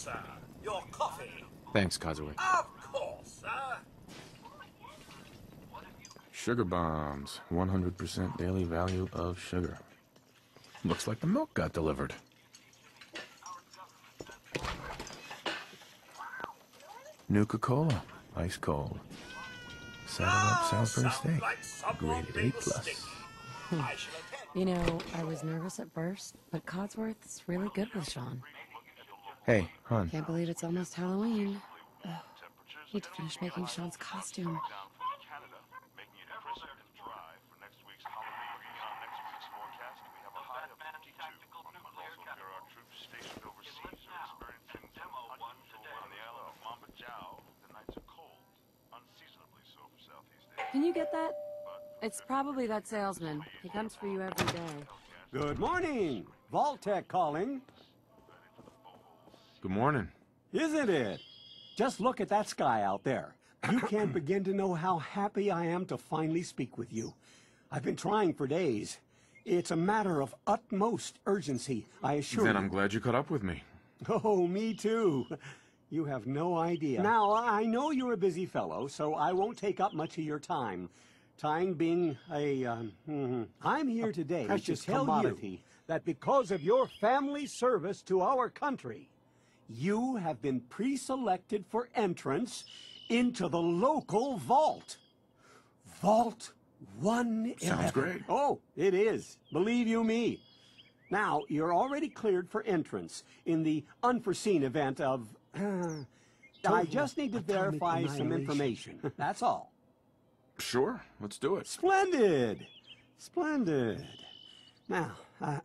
sir. Your coffee. Thanks, Codsworth. Of course, sir. Sugar bombs. 100% daily value of sugar. Looks like the milk got delivered. Nuka-Cola. Ice cold. Saddle up ah, Salisbury sounds steak. like Graded A+. plus. Hmm. sticky. I shall attend. You know, I was nervous at first, but Codsworth's really good with Sean. Hey, hon. Can't believe it's almost Halloween. Ugh. Need to finish making Sean's costume. Can you get that? It's probably that salesman. He comes for you every day. Good morning. Vault-Tec calling. Good morning. Isn't it? Just look at that sky out there. You can't begin to know how happy I am to finally speak with you. I've been trying for days. It's a matter of utmost urgency, I assure Then you. I'm glad you caught up with me. Oh, me too. You have no idea. Now, I know you're a busy fellow, so I won't take up much of your time. Time being a, um, mhm. I'm here today to precious tell commodity. you that because of your family service to our country, you have been pre-selected for entrance into the local vault. Vault 111. Sounds great. Oh, it is. Believe you me. Now, you're already cleared for entrance in the unforeseen event of... I just need to verify some information. That's all. Sure, let's do it. Splendid! Splendid. Now, uh,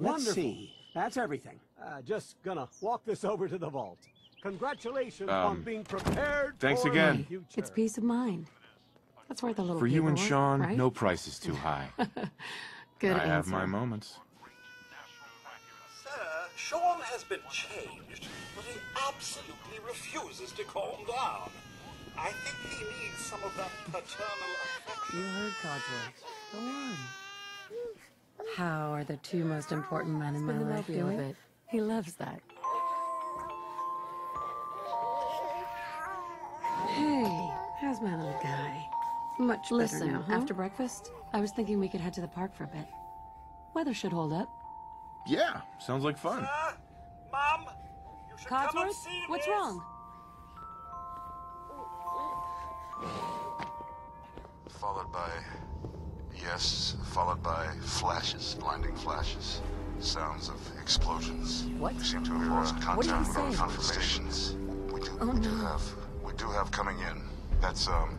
let's Wonderful. see. That's everything. Uh, just gonna walk this over to the vault. Congratulations on Um, being prepared thanks for again. the future. It's peace of mind. That's worth a little For you and Sean, right? no price is too high. Good I have my moments. Sir, Sean has been changed, but he absolutely refuses to calm down. I think he needs some of that paternal affection. You heard Codsworth. Go on. How are the two most important men in my life mobile a doing? bit. He loves that. Hey, how's my little guy? Much better Listen, now, huh? after breakfast, I was thinking we could head to the park for a bit. Weather should hold up. Yeah, sounds like fun. Sir, Mom, you should come and Codsworth, see what's this. wrong? Followed by. Yes, followed by flashes, blinding flashes. Sounds of explosions. What? We seem to have lost What are you contact with our saying? confirmations. We do, Oh, we do no. have. We do have coming in. That's, um.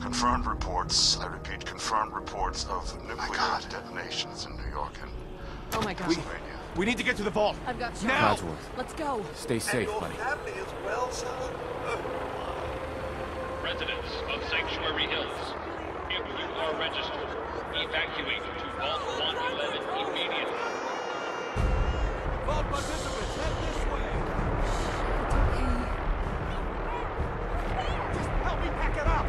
Confirmed reports, I repeat, confirmed reports of nuclear detonations in New York and Oh my god. Pennsylvania. We need to get to the vault. I've got Sean. Now! Codsworth, Let's go. stay And safe, your buddy. family as well, sir? Residents of Sanctuary Hills, if you are registered, evacuate to Vault 111 immediately. Vault participants, head this way. Just help me pack it up.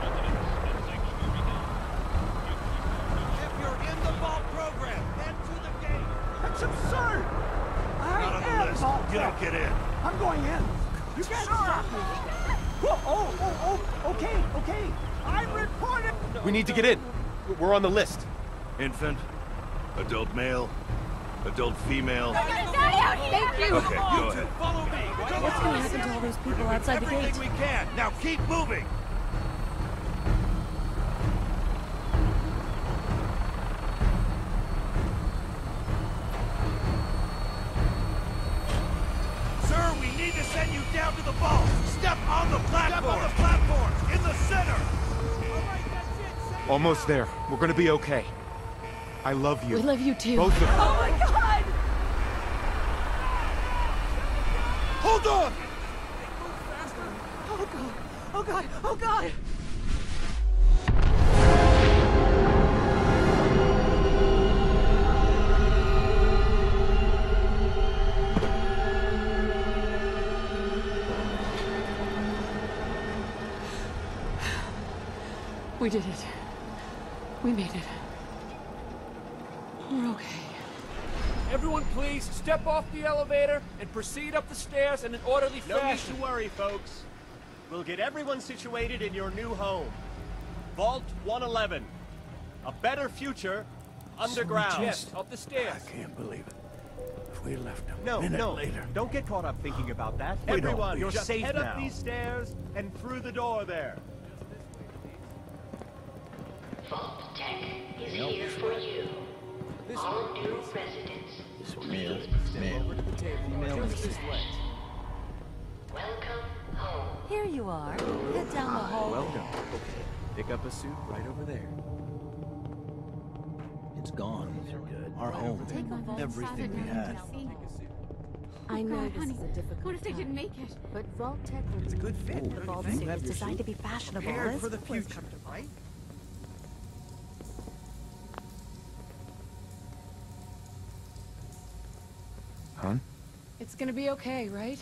Residents of Sanctuary Hills, If you're in the vault program, head to the gate. That's absurd! I Not on the am list. Vault-Tec. You don't get in. I'm going in. You can't stop me. Oh, oh, oh, oh, okay, okay. I'm reporting. We need to get in. We're on the list. Infant, adult male, adult female. Thank you. Okay, go ahead. Follow me. What's gonna happen to all those people outside the Everything gate? we can. Now keep moving. Almost there. We're gonna be okay. I love you. We love you too. Both of you. Oh my god! Hold on! Oh god! Oh god! Oh god! We did it. We made it. We're okay. Everyone please, step off the elevator and proceed up the stairs in an orderly No need to worry, folks. We'll get everyone situated in your new home. Vault 111. A better future underground. Yes, up the stairs. I can't believe it. If we left a No, minute no. later. Don't get caught up thinking about that. We. Everyone, You're just safe head now. up these stairs and through the door there. Vault Tech is here for you. All new residents. Male, male. Over to the table. Just this way. Welcome home. Here you are. Head down the hall. Welcome. Okay. Pick up a suit right over there. It's gone. Our home. Everything we had. I know this is a difficult What if they didn't make it? But Vault-Tec will It's a good fit. The Vault suit is designed to be fashionable. Prepared for the future, right? It's gonna be okay, right?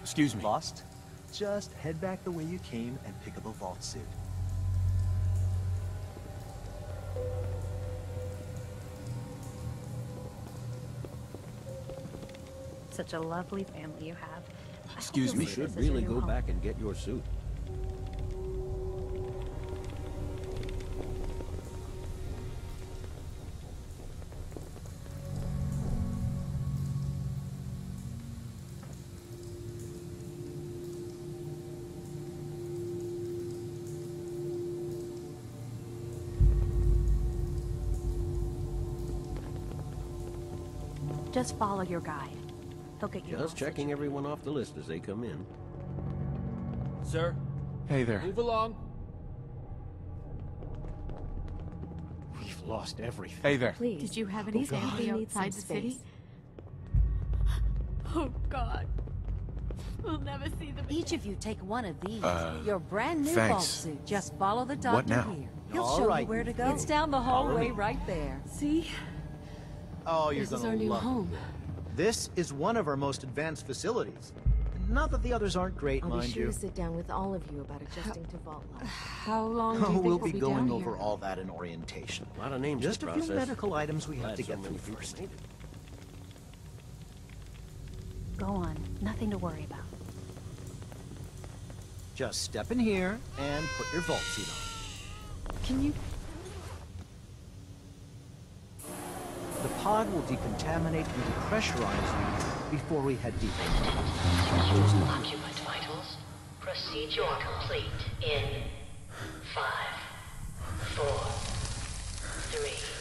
Excuse me. Lost? Just head back the way you came and pick up a vault suit. Such a lovely family you have. Excuse me. You should really go back and get your suit. Just follow your guide. He'll get you. Just checking everyone off the list as they come in. Sir, Hey there. move along. We've lost everything. Hey there. Please. Did you have any Oh, God. family We some outside the city? Oh, God. We'll never see them Each of you take one of these. Uh, Your brand new thanks. vault suit. Just follow the doctor What now? here. He'll All show right, you where to go. It's down the hallway right there. See? Oh, you're This is gonna our new love home. it. This is one of our most advanced facilities. Not that the others aren't great, I'll be sure you. to sit down with all of you about adjusting to Vault life. How long do you Oh, think we'll we'll be be going down over here? all that in orientation. A lot of names Just to a few medical items we have Glad to get so through first. need it. Go on. Nothing to worry about. Just step in here and put your vault suit on. Can you... The pod will decontaminate and depressurize you before we head deeper. Occupant vitals. Procedure complete in five, four, three,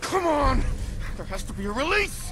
Come on! There has to be a release!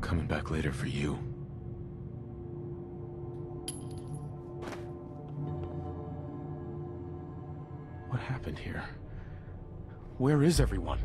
Coming back later for you. What happened here? Where is everyone?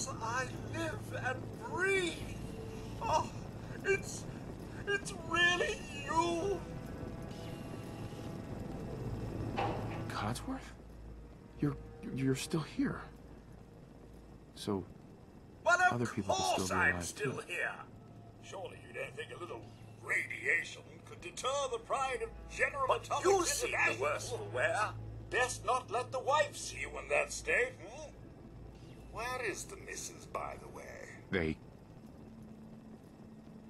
As I live and breathe. Oh, it's, it's really you. Codsworth? You're you're still here. So Well, of other people could course still be I'm still too. here. Surely you don't think a little radiation could deter the pride of General but Atomic you seem the worst for wear. Best not let the wife see you in that state, hmm? Where is the missus, by the way? They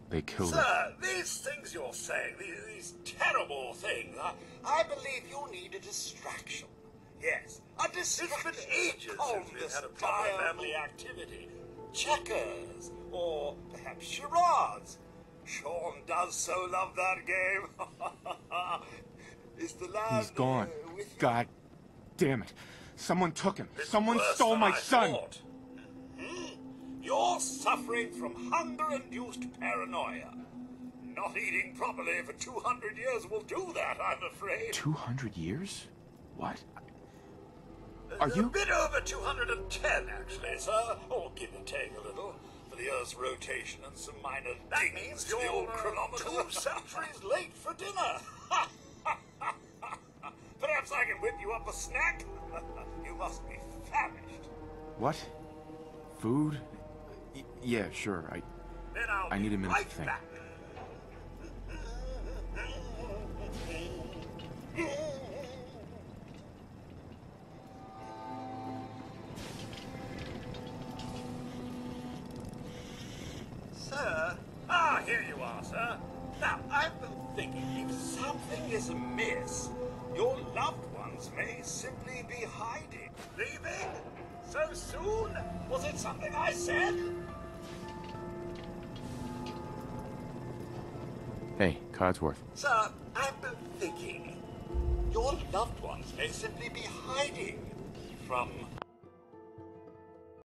they killed her. Sir, these things you're saying, these, these terrible things, I, I believe you need a distraction. Yes, a distraction. It's been ages since we've had a proper family activity. Checkers, or perhaps charades. Sean does so love that game. Is the lad He's gone. uh, with you? God damn it. Someone took him. Someone stole my I son. thought. Hmm? You're suffering from hunger-induced paranoia. Not eating properly for 200 years will do that, I'm afraid. 200 years? What? Are you? A bit over 210, actually, sir. Or give and take a little. For the Earth's rotation and some minor that means to the old chronometer. Two centuries late for dinner. Perhaps I can whip you up a snack? must be famished. What? Food? Y- yeah, sure. I I need a minute to think. back. Leaving? So soon? Was it something I said? Hey, Codsworth. Sir, I've been thinking. Your loved ones may simply be hiding from